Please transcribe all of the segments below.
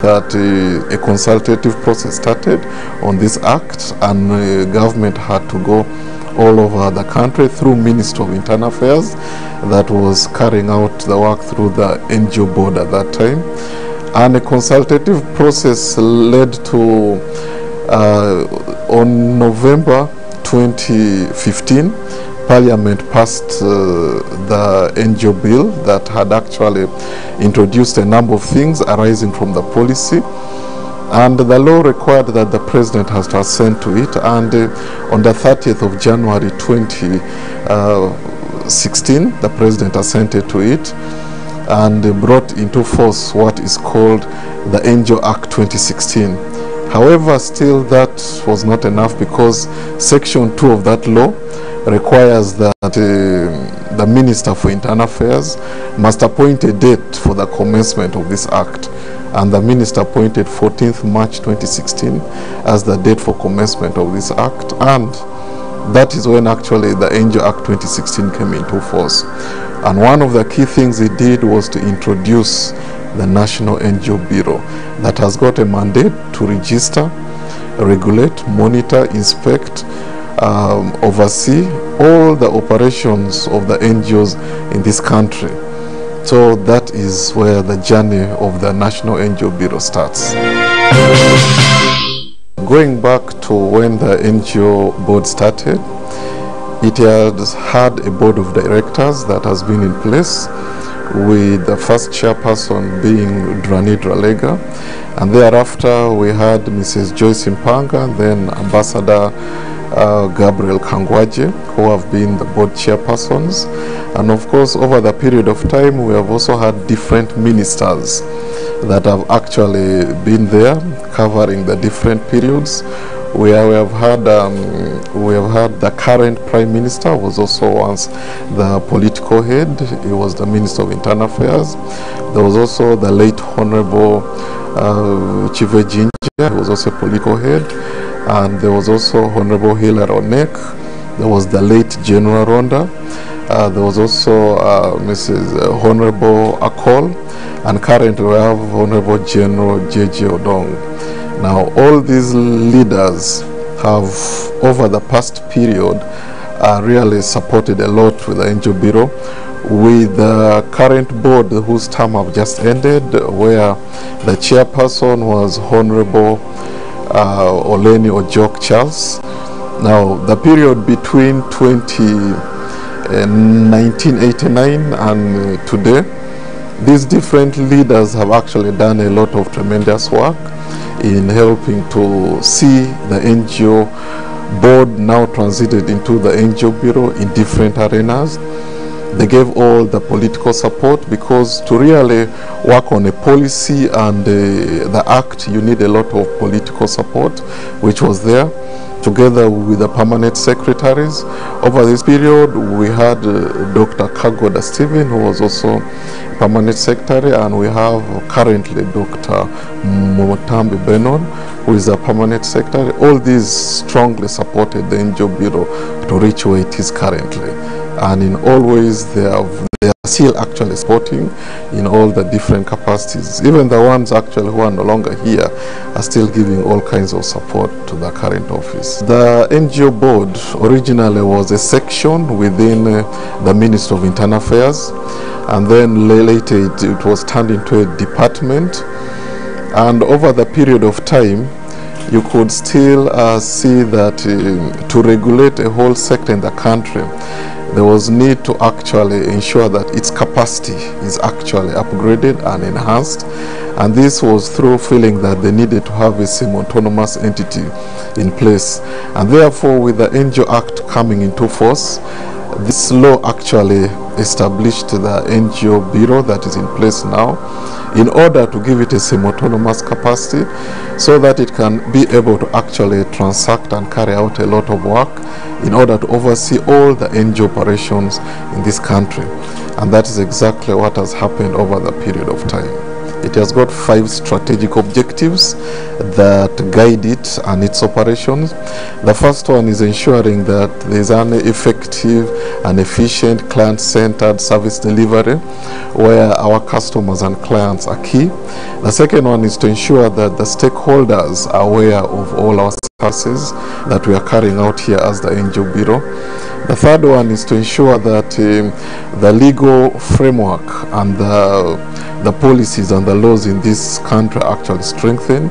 that uh, a consultative process started on this act and uh, government had to go all over the country through Ministry of Internal Affairs that was carrying out the work through the NGO board at that time. And a consultative process led to, uh, on November 2015, Parliament passed uh, the NGO bill that had actually introduced a number of things arising from the policy. And the law required that the president has to assent to it. And uh, on the 30th of January 2016, the president assented to it and brought into force what is called the NGO Act 2016. However, still that was not enough because Section 2 of that law requires that uh, the Minister for Internal Affairs must appoint a date for the commencement of this act. And the Minister appointed 14th March 2016 as the date for commencement of this act. And that is when actually the NGO Act 2016 came into force. And one of the key things he did was to introduce the National NGO Bureau that has got a mandate to register, regulate, monitor, inspect, um, oversee all the operations of the NGOs in this country. So that is where the journey of the National NGO Bureau starts. Going back to when the NGO board started, it has had a board of directors that has been in place with the first chairperson being Drani Dralega and thereafter we had Mrs. Joyce Mpanga, then Ambassador uh, Gabriel Kangwagye, who have been the board chairpersons. And of course, over the period of time, we have also had different ministers that have actually been there, covering the different periods. We, have had um, we have had the current prime minister was also once the political head. He was the minister of internal affairs. There was also the late honorable uh, Kivejinja. Was also political head and there was also Honorable Hilary Onek, there was the late General Aronda, uh, there was also uh, Mrs. Honorable Akol, and currently we have Honorable General Jeje Odong. Now, all these leaders have, over the past period, uh, really supported a lot with the NGO Bureau with the current board whose term have just ended, where the chairperson was Honorable uh, Oleni Ojok Charles. Now, the period between 20, uh, 1989 and today, these different leaders have actually done a lot of tremendous work in helping to see the NGO board now transited into the NGO Bureau in different arenas. They gave all the political support because to really work on a policy and uh, the act, you need a lot of political support, which was there together with the permanent secretaries. Over this period, we had uh, Dr. Kagoda Stephen, who was also permanent secretary, and we have currently Dr. Mutambi Benon, who is a permanent secretary. All these strongly supported the NGO Bureau to reach where it is currently and in all ways they, have, still actually supporting in all the different capacities. Even the ones actually who are no longer here are still giving all kinds of support to the current office. The NGO board originally was a section within uh, the Ministry of Internal Affairs and then later it, it was turned into a department and over the period of time you could still uh, see that uh, to regulate a whole sector in the country there was need to actually ensure that its capacity is actually upgraded and enhanced and this was through feeling that they needed to have a semi-autonomous entity in place. And therefore with the NGO Act coming into force this law actually established the NGO Bureau that is in place now in order to give it a semi-autonomous capacity so that it can be able to actually transact and carry out a lot of work in order to oversee all the NGO operations in this country. And that is exactly what has happened over the period of time. It has got five strategic objectives that guide it and its operations. The first one is ensuring that there is an effective and efficient client-centered service delivery where our customers and clients are key. The second one is to ensure that the stakeholders are aware of all our services that we are carrying out here as the NGO Bureau. The third one is to ensure that um, the legal framework and the, the policies and the laws in this country actually strengthened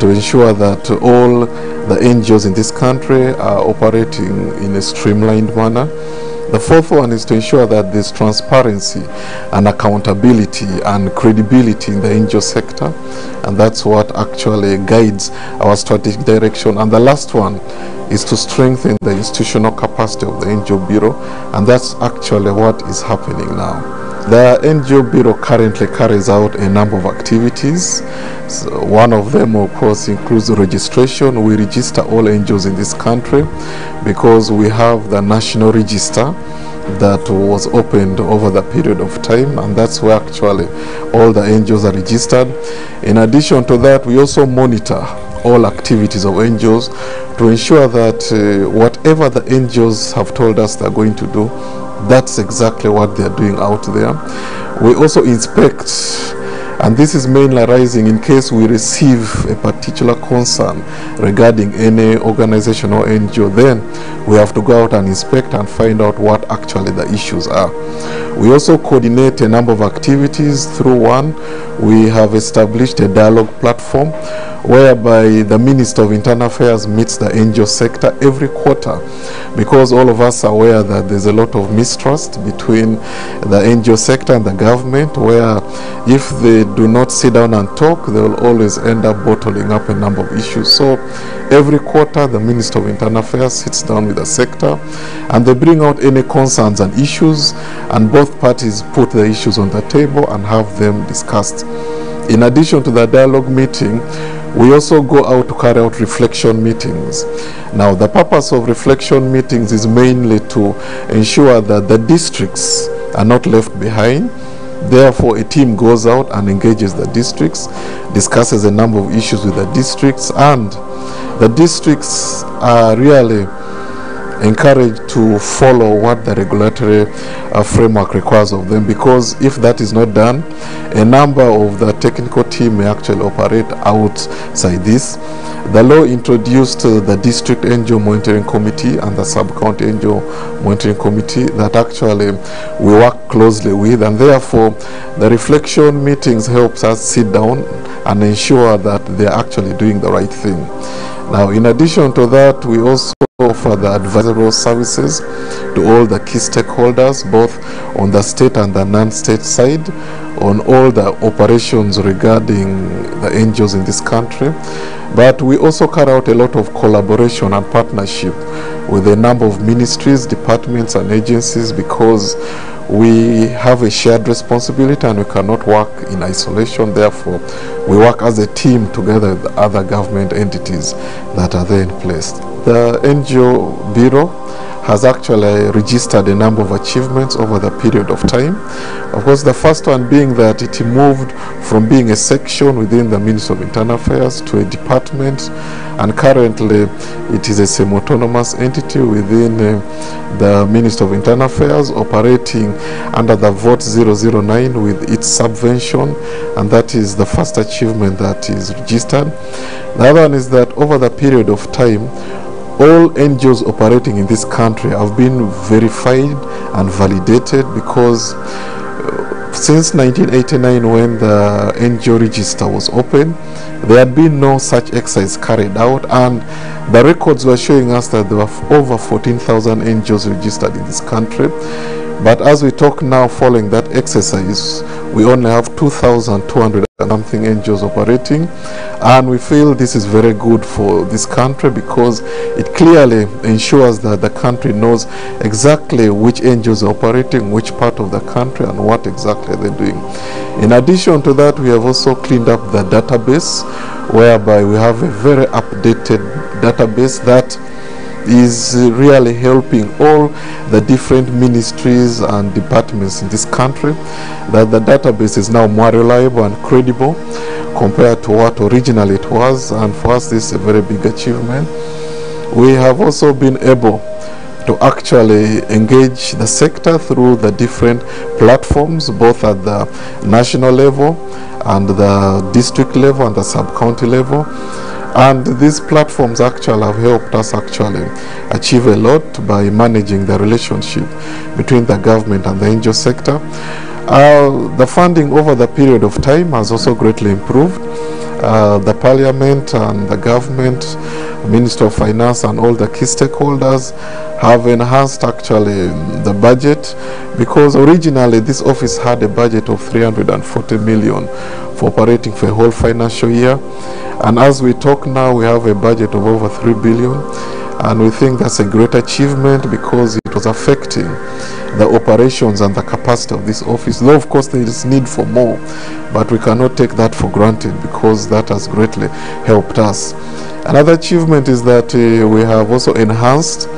to ensure that all the NGOs in this country are operating in a streamlined manner. The fourth one is to ensure that there's transparency and accountability and credibility in the NGO sector. And that's what actually guides our strategic direction. And the last one is to strengthen the institutional capacity of the NGO Bureau. And that's actually what is happening now. The NGO Bureau currently carries out a number of activities. So one of them, of course, includes registration. We register all NGOs in this country because we have the national register that was opened over the period of time and that's where actually all the NGOs are registered. In addition to that, we also monitor all activities of NGOs to ensure that uh, whatever the NGOs have told us they're going to do, that's exactly what they're doing out there. We also inspect and this is mainly arising in case we receive a particular concern regarding any organization or NGO then we have to go out and inspect and find out what actually the issues are. We also coordinate a number of activities through one we have established a dialogue platform whereby the Minister of Internal Affairs meets the NGO sector every quarter because all of us are aware that there's a lot of mistrust between the NGO sector and the government where if they do not sit down and talk they will always end up bottling up a number of issues. So every quarter the Minister of Internal Affairs sits down with the sector and they bring out any concerns and issues and both parties put the issues on the table and have them discussed. In addition to the dialogue meeting we also go out to carry out reflection meetings. Now, the purpose of reflection meetings is mainly to ensure that the districts are not left behind. Therefore, a team goes out and engages the districts, discusses a number of issues with the districts, and the districts are really encouraged to follow what the regulatory uh, framework requires of them because if that is not done a number of the technical team may actually operate outside this. The law introduced uh, the district NGO monitoring committee and the sub-county NGO monitoring committee that actually we work closely with and therefore the reflection meetings helps us sit down and ensure that they're actually doing the right thing. Now in addition to that we also offer the advisory services to all the key stakeholders both on the state and the non-state side on all the operations regarding the NGOs in this country. But we also carry out a lot of collaboration and partnership with a number of ministries departments and agencies because we have a shared responsibility and we cannot work in isolation. Therefore we work as a team together with other government entities that are there in place the NGO Bureau has actually registered a number of achievements over the period of time. Of course, the first one being that it moved from being a section within the Ministry of Internal Affairs to a department, and currently it is a semi-autonomous entity within uh, the Ministry of Internal Affairs operating under the Vote 009 with its subvention, and that is the first achievement that is registered. The other one is that over the period of time, all NGOs operating in this country have been verified and validated because uh, since 1989 when the NGO register was opened, there had been no such exercise carried out and the records were showing us that there were over 14,000 NGOs registered in this country. But as we talk now following that exercise we only have 2,200 something NGOs operating and we feel this is very good for this country because it clearly ensures that the country knows exactly which NGOs are operating which part of the country and what exactly they're doing. In addition to that we have also cleaned up the database whereby we have a very updated database that is really helping all the different ministries and departments in this country that the database is now more reliable and credible compared to what originally it was and for us this is a very big achievement. We have also been able to actually engage the sector through the different platforms both at the national level and the district level and the sub-county level and these platforms actually have helped us actually achieve a lot by managing the relationship between the government and the NGO sector. Uh, the funding over the period of time has also greatly improved. Uh, the parliament and the government, Minister of Finance and all the key stakeholders have enhanced actually the budget because originally this office had a budget of 340 million for operating for a whole financial year and as we talk now we have a budget of over 3 billion and we think that's a great achievement because it was affecting the operations and the capacity of this office. Though of course there is need for more but we cannot take that for granted because that has greatly helped us. Another achievement is that uh, we have also enhanced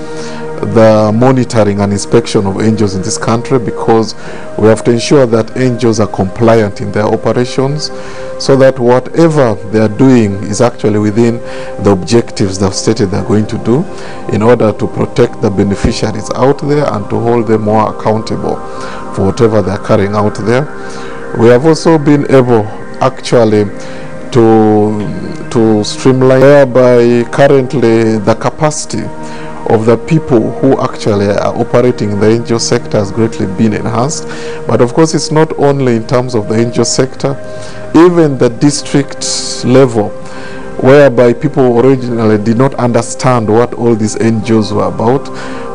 the monitoring and inspection of NGOs in this country because we have to ensure that NGOs are compliant in their operations so that whatever they are doing is actually within the objectives they've stated they're going to do in order to protect the beneficiaries out there and to hold them more accountable for whatever they're carrying out there. We have also been able actually to, to streamline whereby currently the capacity of the people who actually are operating in the NGO sector has greatly been enhanced. But of course, it's not only in terms of the NGO sector, even the district level, whereby people originally did not understand what all these NGOs were about.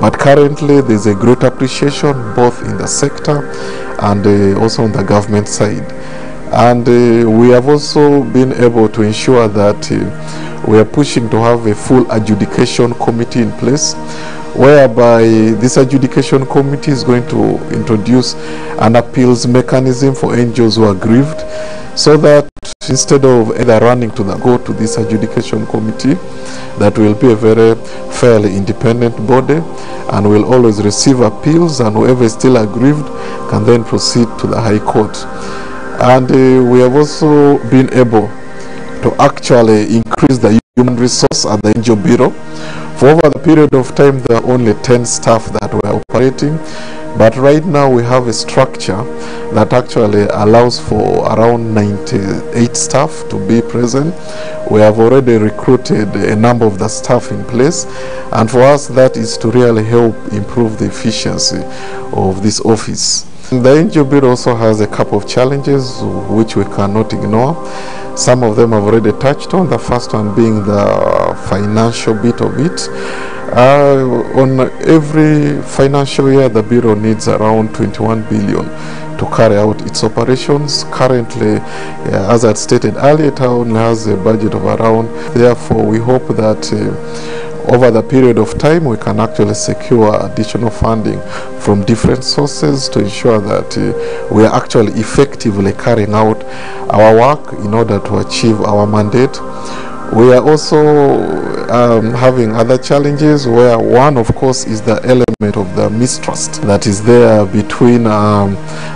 But currently, there's a great appreciation both in the sector and uh, also on the government side. And uh, we have also been able to ensure that uh, we are pushing to have a full adjudication committee in place whereby this adjudication committee is going to introduce an appeals mechanism for NGOs who are grieved so that instead of either running to the go to this adjudication committee that will be a very fairly independent body and will always receive appeals and whoever is still aggrieved can then proceed to the high court. And uh, we have also been able to actually increase the human resource at the NGO Bureau. For over the period of time, there are only 10 staff that were operating. But right now we have a structure that actually allows for around 98 staff to be present. We have already recruited a number of the staff in place. And for us, that is to really help improve the efficiency of this office. The NGO Bureau also has a couple of challenges which we cannot ignore. Some of them I've already touched on, the first one being the financial bit of it. Uh, on every financial year, the Bureau needs around 21 billion to carry out its operations. Currently, uh, as I stated earlier, only has a budget of around. Therefore, we hope that uh, over the period of time we can actually secure additional funding from different sources to ensure that uh, we are actually effectively carrying out our work in order to achieve our mandate. We are also um, having other challenges where one of course is the element of the mistrust that is there between um,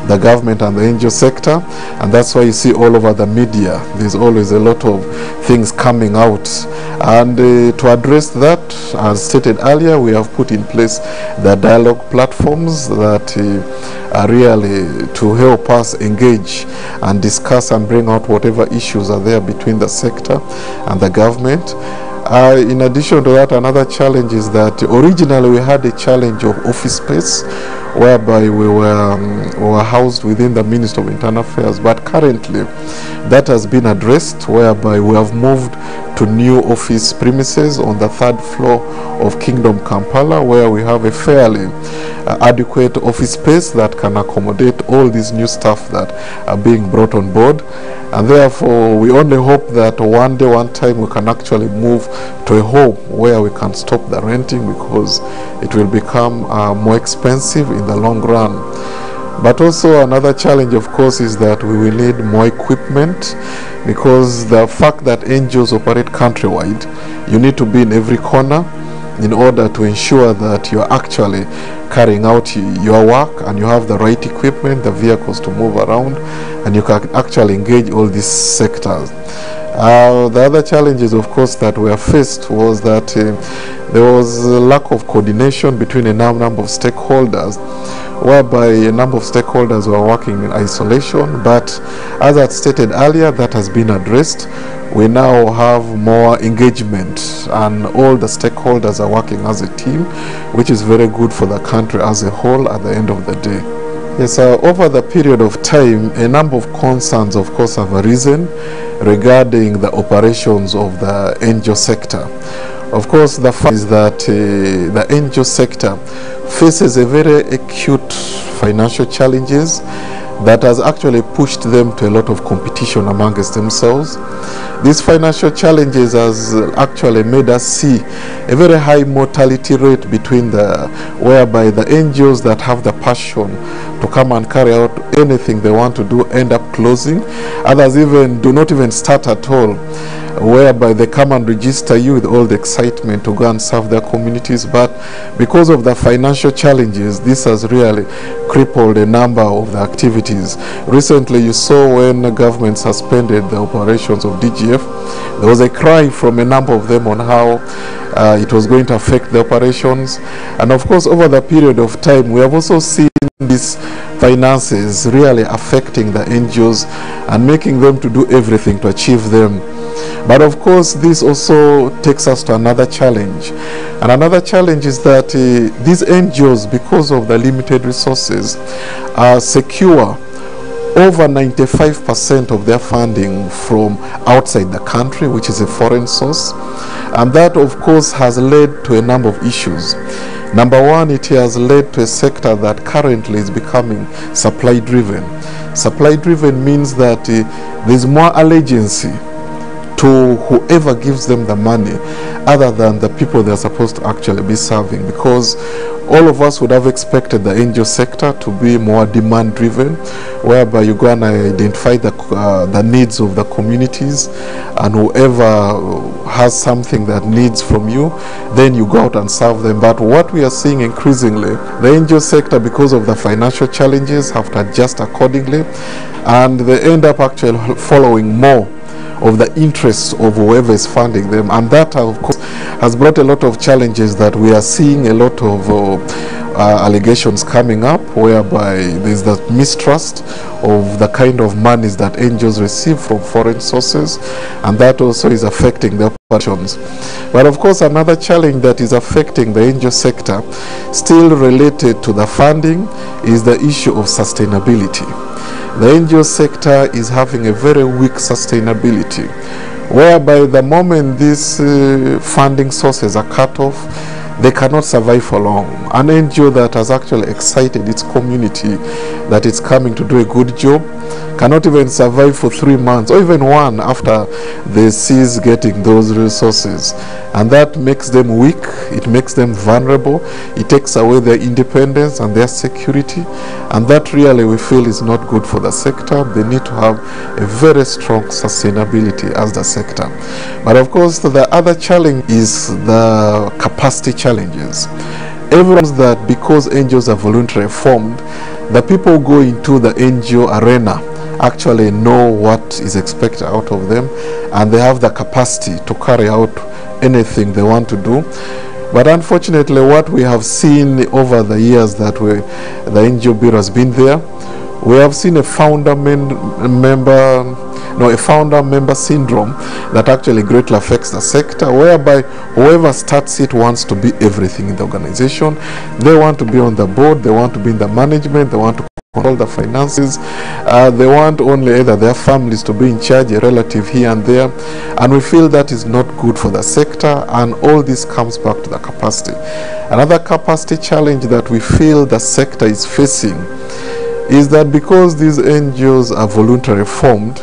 the government and the NGO sector. And that's why you see all over the media there's always a lot of things coming out. And uh, to address that as stated earlier we have put in place the dialogue platforms that uh, are really to help us engage and discuss and bring out whatever issues are there between the sector and the government. Uh, in addition to that, another challenge is that originally we had a challenge of office space whereby we were, um, were housed within the Ministry of Internal Affairs. But currently, that has been addressed whereby we have moved to new office premises on the third floor of Kingdom Kampala where we have a fairly uh, adequate office space that can accommodate all these new staff that are being brought on board and therefore we only hope that one day one time we can actually move to a home where we can stop the renting because it will become uh, more expensive in the long run but also another challenge of course is that we will need more equipment because the fact that NGOs operate countrywide you need to be in every corner in order to ensure that you're actually carrying out your work and you have the right equipment, the vehicles to move around, and you can actually engage all these sectors. Uh, the other challenges, of course, that were faced was that uh, there was a lack of coordination between a number of stakeholders, whereby a number of stakeholders were working in isolation. But as I stated earlier, that has been addressed. We now have more engagement, and all the stakeholders are working as a team, which is very good for the country as a whole at the end of the day. Yes, uh, over the period of time, a number of concerns, of course, have arisen regarding the operations of the NGO sector. Of course, the fact is that uh, the NGO sector faces a very acute financial challenges that has actually pushed them to a lot of competition amongst themselves. These financial challenges has actually made us see a very high mortality rate between the, whereby the NGOs that have the passion to come and carry out anything they want to do end up closing. Others even do not even start at all whereby they come and register you with all the excitement to go and serve their communities. But because of the financial challenges, this has really crippled a number of the activities. Recently, you saw when the government suspended the operations of DGF, there was a cry from a number of them on how uh, it was going to affect the operations. And of course, over the period of time, we have also seen these finances really affecting the NGOs and making them to do everything to achieve them. But of course, this also takes us to another challenge. And another challenge is that uh, these NGOs, because of the limited resources, are secure over 95% of their funding from outside the country, which is a foreign source. And that, of course, has led to a number of issues. Number one, it has led to a sector that currently is becoming supply driven. Supply driven means that uh, there's more allegiance to whoever gives them the money other than the people they're supposed to actually be serving. Because all of us would have expected the NGO sector to be more demand driven whereby you go and identify the, uh, the needs of the communities and whoever has something that needs from you then you go out and serve them. But what we are seeing increasingly the NGO sector because of the financial challenges have to adjust accordingly and they end up actually following more of the interests of whoever is funding them. And that, of course, has brought a lot of challenges that we are seeing a lot of uh, uh, allegations coming up whereby there's that mistrust of the kind of monies that NGOs receive from foreign sources and that also is affecting their operations. But of course another challenge that is affecting the NGO sector still related to the funding is the issue of sustainability the NGO sector is having a very weak sustainability, whereby the moment these uh, funding sources are cut off, they cannot survive for long. An NGO that has actually excited its community that it's coming to do a good job cannot even survive for three months or even one after they cease getting those resources. And that makes them weak, it makes them vulnerable, it takes away their independence and their security. And that really we feel is not good for the sector. They need to have a very strong sustainability as the sector. But of course, the other challenge is the capacity challenges. Everyone knows that because NGOs are voluntarily formed, the people who go into the NGO arena actually know what is expected out of them and they have the capacity to carry out anything they want to do. But unfortunately, what we have seen over the years that we, the NGO Bureau has been there, we have seen a founder member, no, a founder member syndrome that actually greatly affects the sector, whereby whoever starts it wants to be everything in the organization. They want to be on the board, they want to be in the management, they want to control the finances. Uh, they want only either their families to be in charge, a relative here and there. And we feel that is not good for the sector and all this comes back to the capacity. Another capacity challenge that we feel the sector is facing is that because these NGOs are voluntarily formed,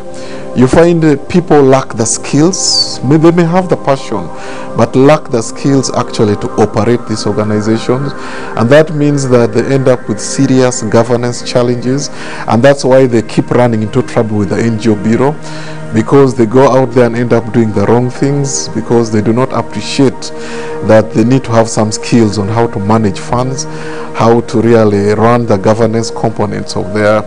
you find uh, people lack the skills. They may have the passion, but lack the skills actually to operate these organizations. And that means that they end up with serious governance challenges. And that's why they keep running into trouble with the NGO Bureau because they go out there and end up doing the wrong things because they do not appreciate that they need to have some skills on how to manage funds, how to really run the governance components of their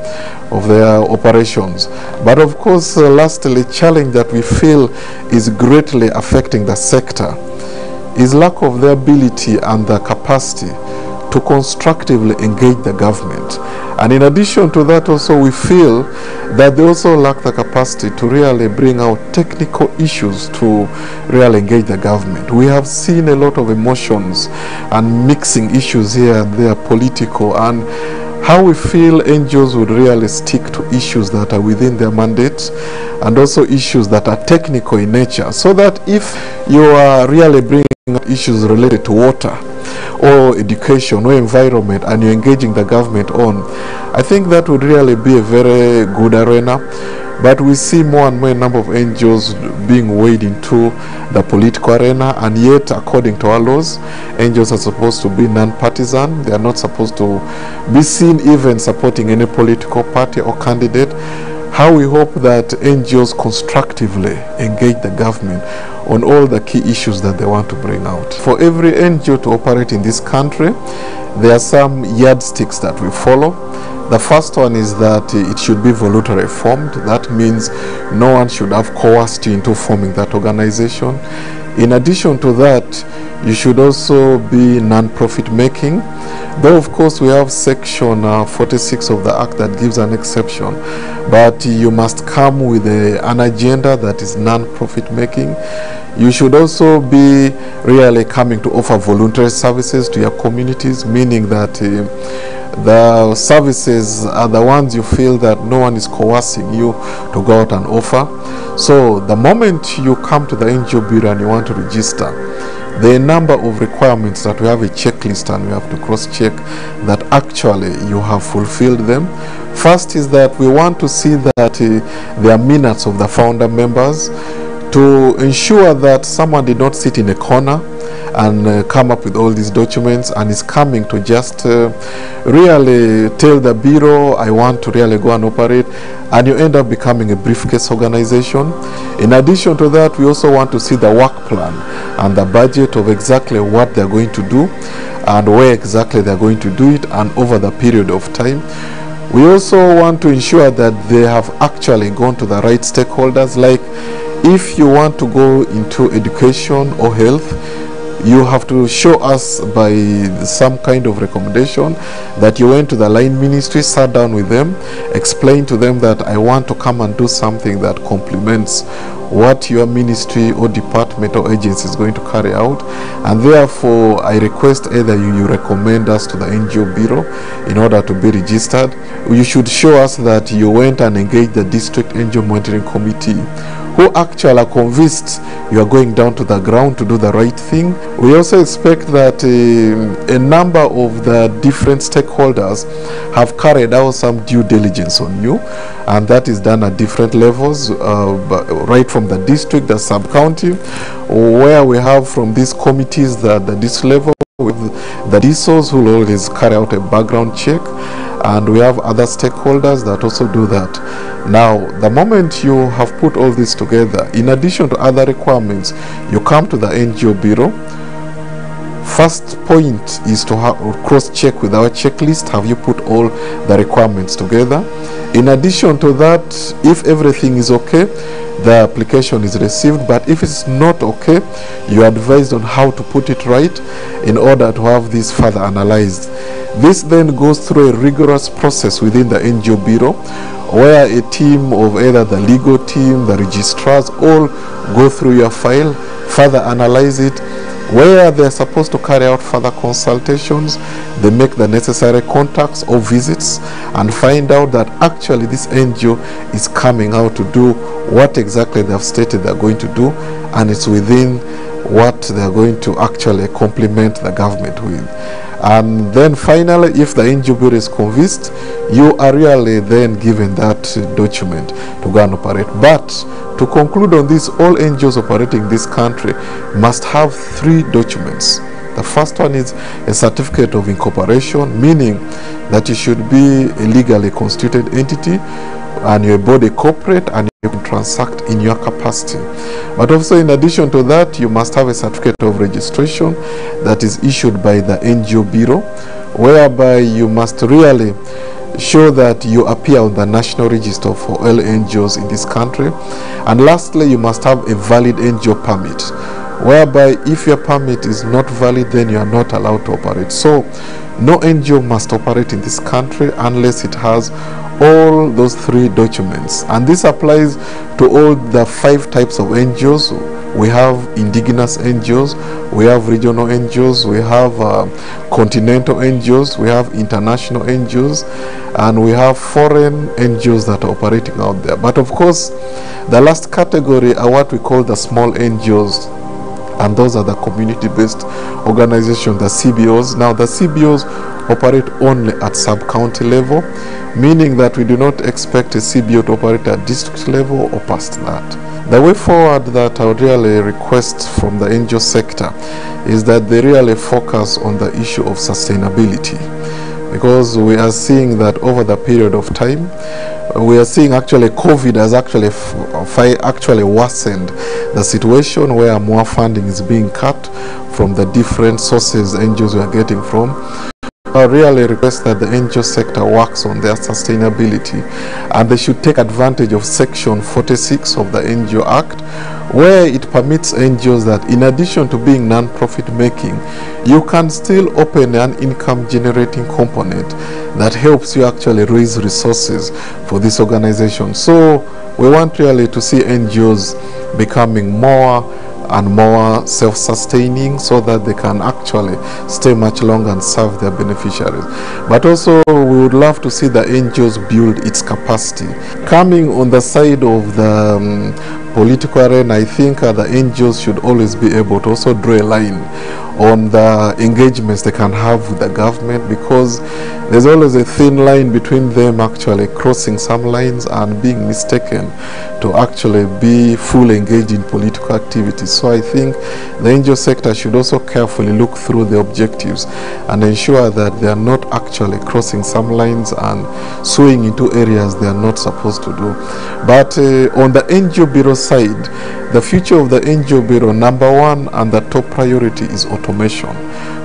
of their operations. But of course, uh, lastly, challenge that we feel is greatly affecting the sector is lack of the ability and the capacity to constructively engage the government. And in addition to that also we feel that they also lack the capacity to really bring out technical issues to really engage the government. We have seen a lot of emotions and mixing issues here and there, political and how we feel NGOs would really stick to issues that are within their mandate and also issues that are technical in nature so that if you are really bringing issues related to water or education or environment and you're engaging the government on, I think that would really be a very good arena. But we see more and more number of NGOs being weighed into the political arena, and yet, according to our laws, NGOs are supposed to be non-partisan. They are not supposed to be seen even supporting any political party or candidate. How we hope that NGOs constructively engage the government on all the key issues that they want to bring out. For every NGO to operate in this country, there are some yardsticks that we follow. The first one is that it should be voluntary formed. That means no one should have coerced you into forming that organization. In addition to that, you should also be non-profit making. Though of course we have section uh, 46 of the act that gives an exception, but you must come with a, an agenda that is non-profit making. You should also be really coming to offer voluntary services to your communities, meaning that uh, the services are the ones you feel that no one is coercing you to go out and offer. So the moment you come to the NGO bureau and you want to register, a number of requirements that we have a checklist and we have to cross-check that actually you have fulfilled them. First is that we want to see that uh, there are minutes of the founder members to ensure that someone did not sit in a corner and uh, come up with all these documents and is coming to just uh, really tell the bureau I want to really go and operate and you end up becoming a briefcase organization. In addition to that, we also want to see the work plan and the budget of exactly what they're going to do and where exactly they're going to do it and over the period of time. We also want to ensure that they have actually gone to the right stakeholders like if you want to go into education or health, you have to show us by some kind of recommendation that you went to the line ministry, sat down with them, explained to them that I want to come and do something that complements what your ministry or department or agency is going to carry out and therefore I request either you, you recommend us to the NGO Bureau in order to be registered. You should show us that you went and engaged the District NGO Monitoring Committee who actually are convinced you are going down to the ground to do the right thing. We also expect that uh, a number of the different stakeholders have carried out some due diligence on you and that is done at different levels, uh, right from the district, the sub-county, where we have from these committees that the this level with the DSOs who always carry out a background check and we have other stakeholders that also do that. Now, the moment you have put all this together, in addition to other requirements, you come to the NGO Bureau. First point is to cross-check with our checklist. Have you put all the requirements together? In addition to that, if everything is okay, the application is received but if it's not okay you are advised on how to put it right in order to have this further analyzed this then goes through a rigorous process within the NGO Bureau where a team of either the legal team, the registrars all go through your file, further analyze it, where they're supposed to carry out further consultations, they make the necessary contacts or visits and find out that actually this NGO is coming out to do what exactly they have stated they're going to do and it's within what they're going to actually complement the government with. And then finally, if the NGO is convinced, you are really then given that document to go and operate. But to conclude on this, all NGOs operating this country must have three documents. The first one is a certificate of incorporation, meaning that you should be a legally constituted entity and you're a body corporate and you can transact in your capacity. But also in addition to that, you must have a certificate of registration that is issued by the NGO Bureau, whereby you must really show that you appear on the national register for all NGOs in this country. And lastly, you must have a valid NGO permit, whereby if your permit is not valid, then you are not allowed to operate. So no NGO must operate in this country unless it has all those three documents. And this applies to all the five types of NGOs we have indigenous NGOs, we have regional NGOs, we have uh, continental NGOs, we have international NGOs, and we have foreign NGOs that are operating out there. But of course, the last category are what we call the small NGOs and those are the community-based organizations, the CBOs. Now, the CBOs operate only at sub-county level, meaning that we do not expect a CBO to operate at district level or past that. The way forward that I would really request from the NGO sector is that they really focus on the issue of sustainability because we are seeing that over the period of time we are seeing actually COVID has actually actually worsened the situation where more funding is being cut from the different sources NGOs we are getting from. I really request that the NGO sector works on their sustainability and they should take advantage of section 46 of the NGO Act where it permits NGOs that in addition to being non-profit making, you can still open an income generating component that helps you actually raise resources for this organization. So we want really to see NGOs becoming more and more self-sustaining so that they can actually stay much longer and serve their beneficiaries. But also we would love to see the NGOs build its capacity. Coming on the side of the um, political arena, I think uh, the NGOs should always be able to also draw a line on the engagements they can have with the government because there's always a thin line between them actually crossing some lines and being mistaken to actually be fully engaged in political activities. So I think the NGO sector should also carefully look through the objectives and ensure that they are not actually crossing some lines and swaying into areas they are not supposed to do. But uh, on the NGO Bureau side, the future of the NGO Bureau, number one and the top priority is automation.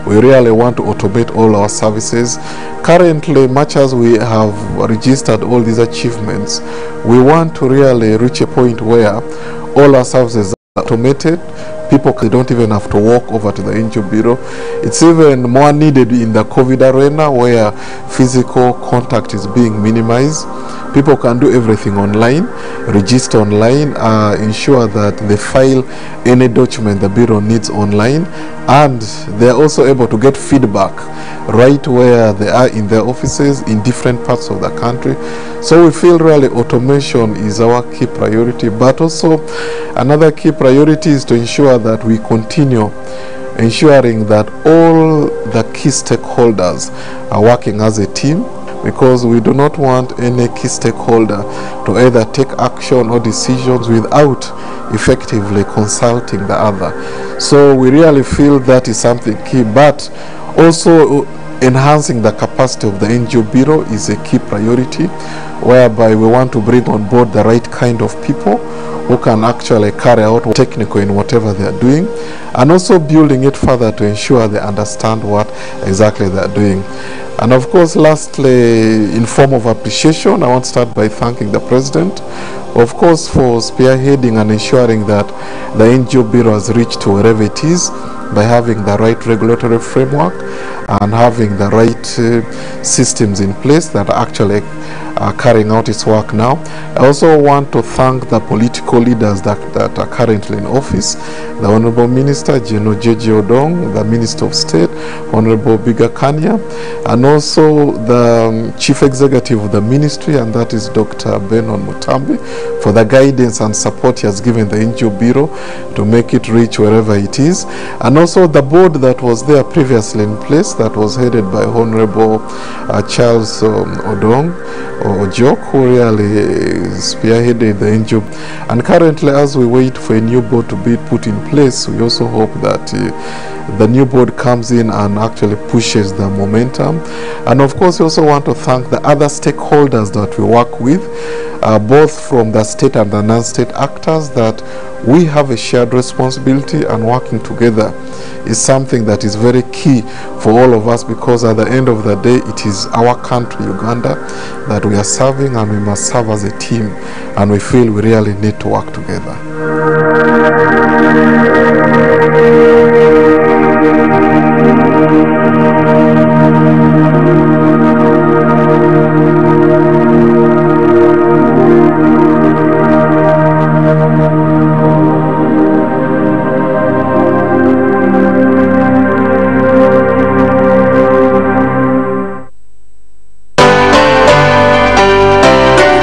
We really want to automate all our services. Currently, much as we have registered all these achievements, we want to really reach a point where all our services are automated. People don't even have to walk over to the NGO bureau. It's even more needed in the COVID arena where physical contact is being minimized. People can do everything online, register online, uh, ensure that they file any document the Bureau needs online, and they're also able to get feedback right where they are in their offices in different parts of the country. So we feel really automation is our key priority, but also another key priority is to ensure that we continue ensuring that all the key stakeholders are working as a team because we do not want any key stakeholder to either take action or decisions without effectively consulting the other. So we really feel that is something key, but also uh, enhancing the capacity of the NGO Bureau is a key priority, whereby we want to bring on board the right kind of people who can actually carry out technical in whatever they are doing and also building it further to ensure they understand what exactly they are doing. And of course, lastly, in form of appreciation, I want to start by thanking the President, of course, for spearheading and ensuring that the NGO Bureau has reached to wherever it is by having the right regulatory framework and having the right uh, systems in place that are actually are carrying out its work now. I also want to thank the political leaders that, that are currently in office, the Honorable Minister General Jeje Odong, the Minister of State, Honorable Obiga Kania, and also the um, Chief Executive of the Ministry, and that is Dr. Benon Mutambi, for the guidance and support he has given the NGO Bureau to make it reach wherever it is, and also the board that was there previously in place that was headed by Honorable uh, Charles um, Odong, or Jok, who really spearheaded the NGO. And currently, as we wait for a new board to be put in place, we also hope that uh, the new board comes in and actually pushes the momentum. And of course, we also want to thank the other stakeholders that we work with. uh, both from the state and the non-state actors that we have a shared responsibility and working together is something that is very key for all of us because at the end of the day it is our country Uganda that we are serving and we must serve as a team and we feel we really need to work together. Thank you.